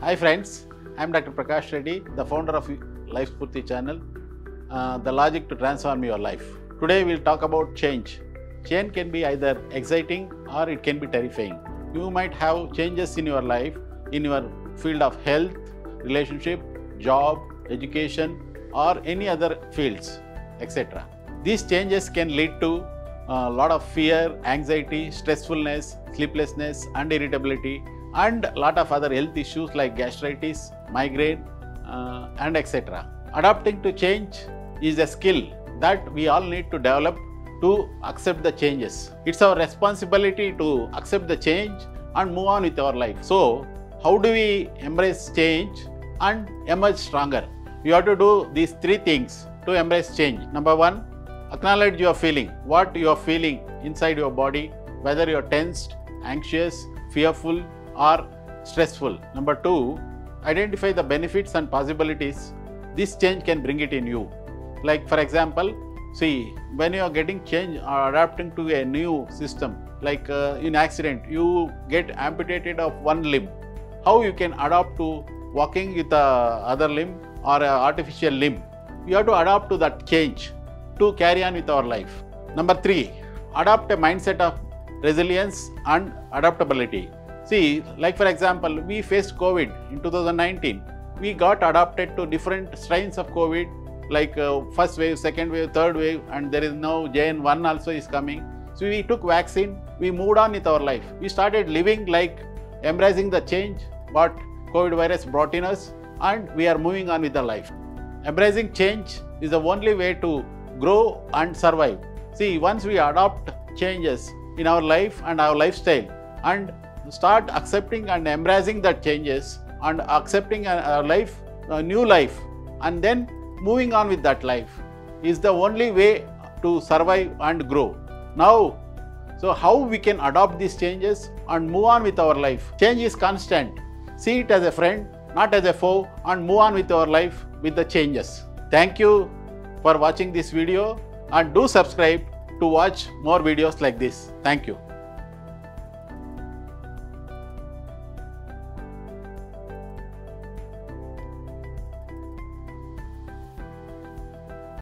Hi friends, I am Dr. Prakash Reddy, the founder of Life Spurthy channel, uh, the logic to transform your life. Today we will talk about change. Change can be either exciting or it can be terrifying. You might have changes in your life, in your field of health, relationship, job, education, or any other fields, etc. These changes can lead to a lot of fear, anxiety, stressfulness, sleeplessness, and irritability, and a lot of other health issues like gastritis, migraine, uh, and etc. Adapting to change is a skill that we all need to develop to accept the changes. It's our responsibility to accept the change and move on with our life. So, how do we embrace change and emerge stronger? You have to do these three things to embrace change. Number one, acknowledge your feeling, what you are feeling inside your body, whether you're tensed, anxious, fearful, or stressful. Number two, identify the benefits and possibilities this change can bring it in you. Like, for example, see, when you are getting change or adapting to a new system, like uh, in accident, you get amputated of one limb. How you can adapt to walking with a other limb or a artificial limb? You have to adapt to that change to carry on with our life. Number three, adopt a mindset of resilience and adaptability. See, like for example, we faced COVID in 2019. We got adapted to different strains of COVID, like uh, first wave, second wave, third wave, and there is now JN1 also is coming. So we took vaccine, we moved on with our life. We started living like embracing the change what COVID virus brought in us, and we are moving on with the life. Embracing change is the only way to grow and survive. See, once we adopt changes in our life and our lifestyle and start accepting and embracing that changes and accepting a, a life, a new life, and then moving on with that life is the only way to survive and grow. Now, so how we can adopt these changes and move on with our life? Change is constant. See it as a friend, not as a foe, and move on with our life with the changes. Thank you for watching this video and do subscribe to watch more videos like this. Thank you.